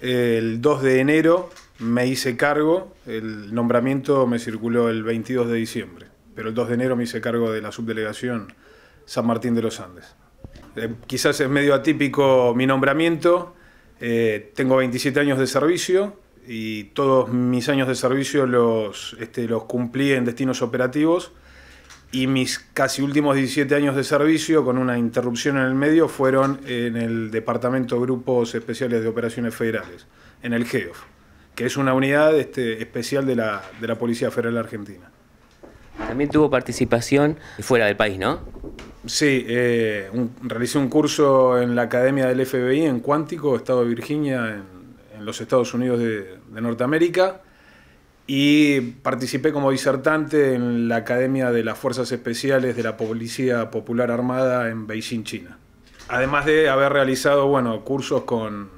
el 2 de enero me hice cargo, el nombramiento me circuló el 22 de diciembre, pero el 2 de enero me hice cargo de la subdelegación San Martín de los Andes. Eh, quizás es medio atípico mi nombramiento, eh, tengo 27 años de servicio y todos mis años de servicio los, este, los cumplí en destinos operativos y mis casi últimos 17 años de servicio, con una interrupción en el medio, fueron en el Departamento Grupos Especiales de Operaciones Federales, en el GEOF, que es una unidad este, especial de la, de la Policía Federal Argentina. También tuvo participación fuera del país, ¿no? Sí, eh, realicé un curso en la Academia del FBI en Cuántico, Estado de Virginia, en, los Estados Unidos de, de Norteamérica y participé como disertante en la Academia de las Fuerzas Especiales de la Policía Popular Armada en Beijing, China. Además de haber realizado bueno, cursos con,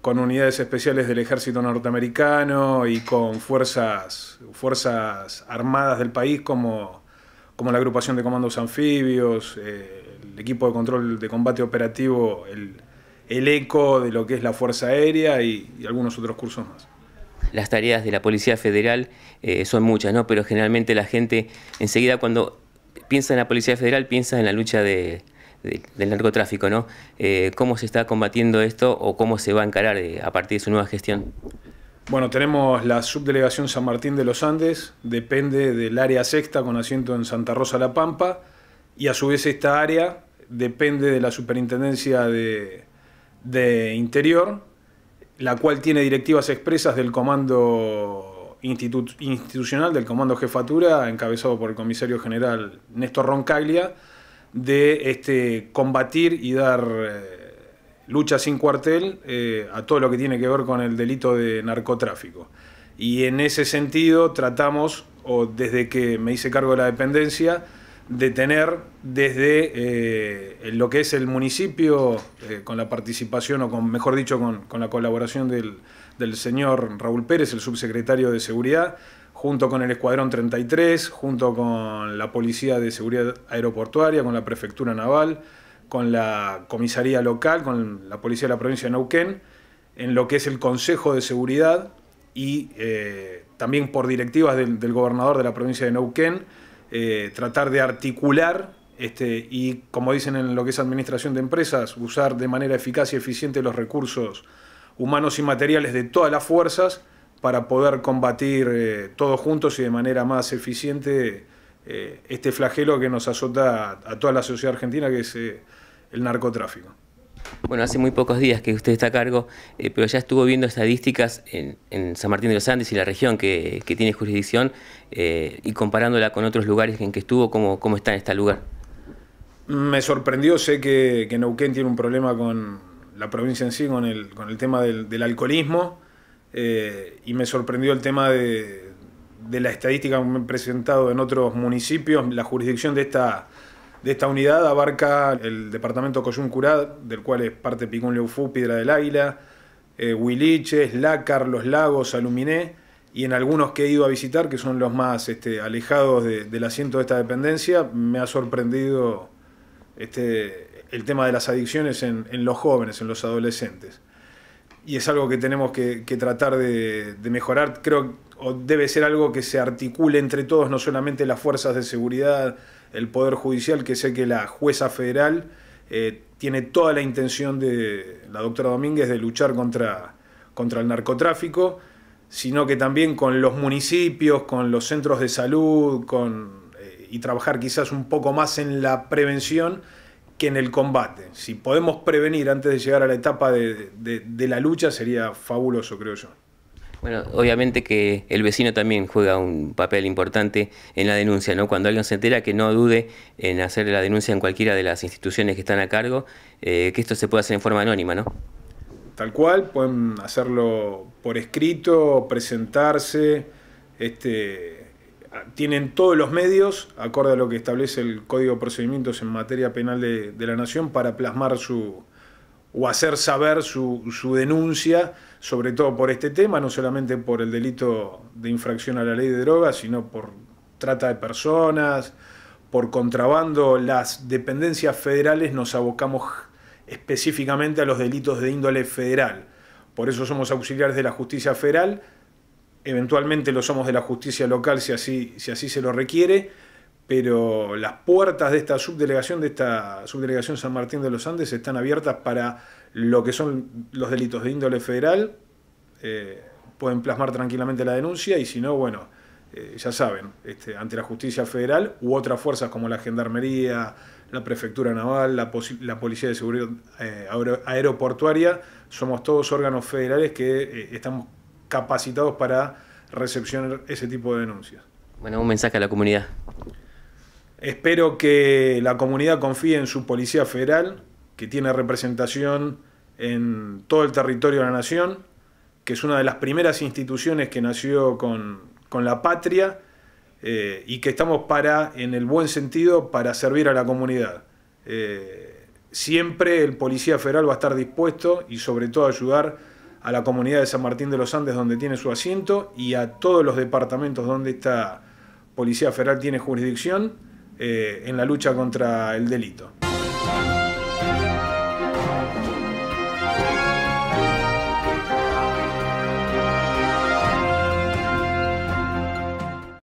con unidades especiales del ejército norteamericano y con fuerzas, fuerzas armadas del país como, como la agrupación de comandos anfibios, eh, el equipo de control de combate operativo, el, el ECO de lo que es la Fuerza Aérea y algunos otros cursos más las tareas de la Policía Federal eh, son muchas, ¿no? Pero generalmente la gente enseguida cuando piensa en la Policía Federal piensa en la lucha del narcotráfico, ¿no? Eh, ¿Cómo se está combatiendo esto o cómo se va a encarar eh, a partir de su nueva gestión? Bueno, tenemos la subdelegación San Martín de los Andes, depende del área sexta con asiento en Santa Rosa La Pampa, y a su vez esta área depende de la Superintendencia de, de Interior, la cual tiene directivas expresas del Comando Institucional, del Comando Jefatura, encabezado por el comisario general Néstor Roncaglia, de este, combatir y dar eh, lucha sin cuartel eh, a todo lo que tiene que ver con el delito de narcotráfico. Y en ese sentido tratamos, o desde que me hice cargo de la dependencia, de tener desde eh, lo que es el municipio, eh, con la participación, o con, mejor dicho, con, la colaboración del, señor Raúl Pérez, el subsecretario de Seguridad, junto con el Escuadrón 33, junto con la Policía de Seguridad Aeroportuaria, con la Prefectura Naval, con la Comisaría Local, con la Policía de la Provincia de Neuquén, en lo que es el Consejo de Seguridad y eh, también por directivas del gobernador de la provincia de Neuquén, eh, tratar de articular este, y, como dicen en lo que es administración de empresas, usar de manera eficaz y eficiente los recursos humanos y materiales de todas las fuerzas para poder combatir eh, todos juntos y de manera más eficiente eh, este flagelo que nos azota a, toda la sociedad argentina, que es el narcotráfico. Bueno, hace muy pocos días que usted está a cargo, eh, pero ya estuvo viendo estadísticas en, San Martín de los Andes y la región que, tiene jurisdicción eh, y comparándola con otros lugares en que estuvo, ¿cómo, cómo está en este lugar? Me sorprendió, sé que, que, Neuquén tiene un problema con la provincia en sí, con el, con el tema del, alcoholismo, eh, y me sorprendió el tema de, de la estadística que me han presentado en otros municipios, la jurisdicción de esta de esta unidad abarca el departamento Coyuncurá, del cual es parte Picún Leufú, Piedra del Águila, eh, Huiliches, Lácar, Los Lagos, Aluminé, y en algunos que he ido a visitar, que son los más este, alejados del asiento de esta dependencia, me ha sorprendido este, el tema de las adicciones en, los jóvenes, en los adolescentes. Y es algo que tenemos que, tratar de, de, mejorar. Creo o debe ser algo que se articule entre todos, no solamente las fuerzas de seguridad, el Poder Judicial, que sé que la jueza federal eh, tiene toda la intención de la doctora Domínguez de luchar contra, contra el narcotráfico, sino que también con los municipios, con los centros de salud, con, eh, y trabajar quizás un poco más en la prevención que en el combate. Si podemos prevenir antes de llegar a la etapa de la lucha, sería fabuloso, creo yo. Bueno, obviamente que el vecino también juega un papel importante en la denuncia, ¿no? Cuando alguien se entera que no dude en hacer la denuncia en cualquiera de las instituciones que están a cargo, eh, que esto se pueda hacer en forma anónima, ¿no? Tal cual, pueden hacerlo por escrito, presentarse, este, tienen todos los medios, acorde a lo que establece el Código de Procedimientos en materia penal de, de la Nación, para plasmar su, o hacer saber su, su, denuncia, sobre todo por este tema, no solamente por el delito de infracción a la ley de drogas, sino por trata de personas, por contrabando. Las dependencias federales nos abocamos específicamente a los delitos de índole federal, por eso somos auxiliares de la justicia federal, eventualmente lo somos de la justicia local si así, si así se lo requiere, pero las puertas de esta subdelegación, de esta subdelegación San Martín de los Andes, están abiertas para lo que son los delitos de índole federal. Eh, pueden plasmar tranquilamente la denuncia y si no, bueno, eh, ya saben, este, ante la justicia federal u otras fuerzas como la Gendarmería, la Prefectura Naval, la, Policía de Seguridad eh, Aeroportuaria, somos todos órganos federales que estamos capacitados para recepcionar ese tipo de denuncias. Bueno, un mensaje a la comunidad. Espero que la comunidad confíe en su Policía Federal, que tiene representación en todo el territorio de la nación, que es una de las primeras instituciones que nació con, la patria eh, y que estamos para, en el buen sentido, para servir a la comunidad. Eh, siempre el Policía Federal va a estar dispuesto y sobre todo ayudar a la comunidad de San Martín de los Andes donde tiene su asiento y a todos los departamentos donde esta Policía Federal tiene jurisdicción eh, en la lucha contra el delito.